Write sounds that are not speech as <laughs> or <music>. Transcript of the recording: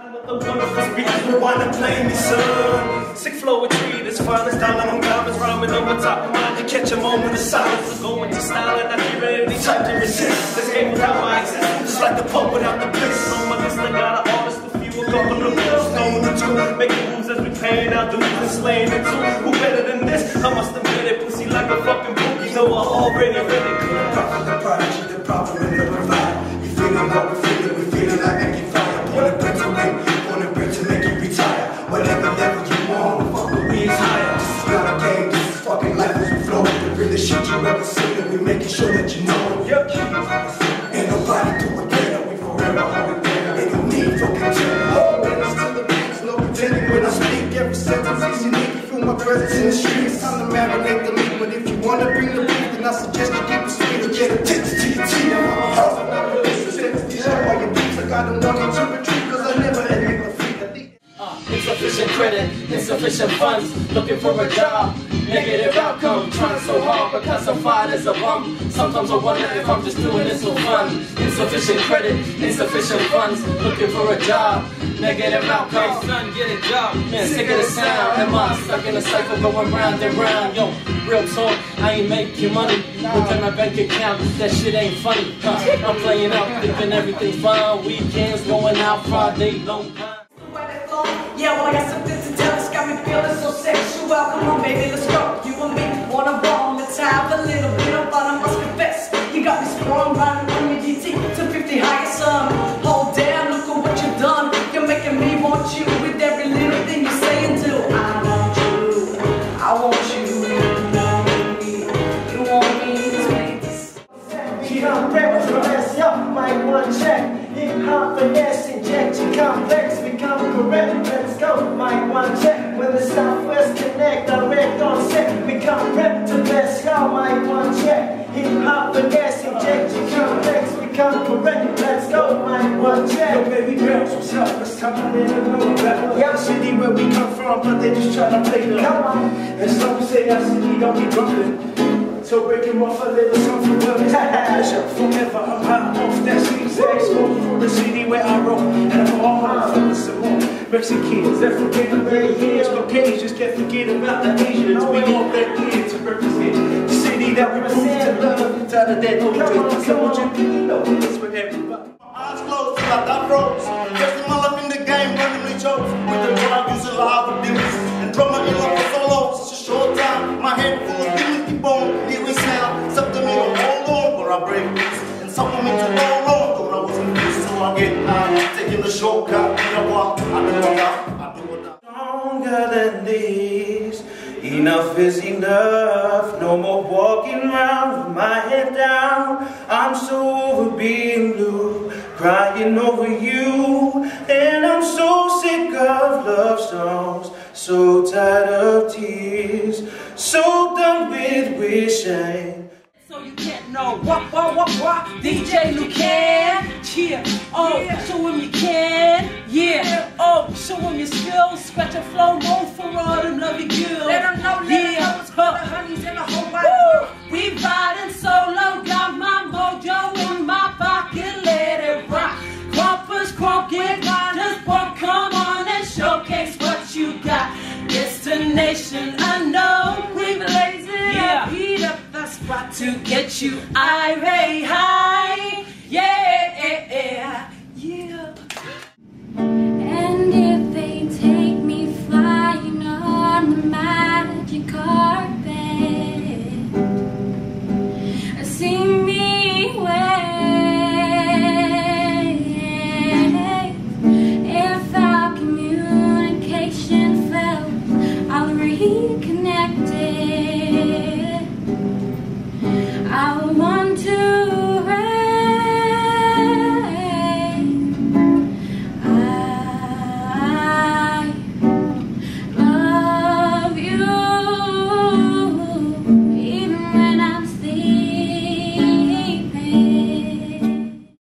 The wonderful speakers will wind up playing me, son. Sick flow with treat is finest style on diamonds rhyming over top of mine. You catch a moment of silence, so go into style and not hear any type to resist. This game without my existence, just like the pump without the bliss. On my list, I got an artist, a few, a couple of bills, known the two. Making moves as we paying out dues and slaying it too. Who better than this? I must admit it, pussy like a fucking. You know I already read it. Prophet, the prodigy, The you ever seen, and we making sure that you know. Yep. Ain't nobody do it better, we forever hold it better. Ain't no need for contempt. Oh, witness to the beats, no pretending when I speak. Every sentence is unique, feel my presence in the streets. Time to marinate the insufficient funds, looking for a job. Negative outcome, trying so hard but classified as a bum. Sometimes I wonder if I'm just doing this for fun. Insufficient credit, insufficient funds, looking for a job. Negative outcome, son, get a job. Man, sick of the sound. Am I stuck in a cycle going round and round? Yo, real talk, I ain't making money. Look at my bank account, that shit ain't funny. Huh, I'm playing out, thinking everything's fine. Weekends going out, Friday, long time. Yeah, well, correct. Let's go, mic one check. Yo, check. You can't forget to come next. You can't go ready. Let's go, mind, one check. Oh, baby girls, what's up? Let's talk about it. From, but they just try to play the Come on. And some say our city don't be bumping. So break him off a little something for me. <laughs> Forever, I'm high off that sweet sex. From the city where I roll. And I'm all high feeling some more. Mexicans that forget the years. Caucasians can't forget about the Asians. We all that here to represent the city that we prove to love. Tired of that old So won't you know Stronger than this. Enough is enough. No more walking around with my head down. I'm so over being blue, crying over you. And I'm so sick of love songs, so tired of tears, so done with wishing. So you can't know what, what, what, what. DJ Lucan, cheer. Oh, show him you can. Them girls. Let them know, let yeah. know it's for the honeys in the whole wide world. We riding solo, got my mojo in my pocket, let it rock. Crumpers, croaking, just won't come on and showcase what you got. Destination unknown, we blazing yeah. up, heat up the spot to get you irate high. Yeah,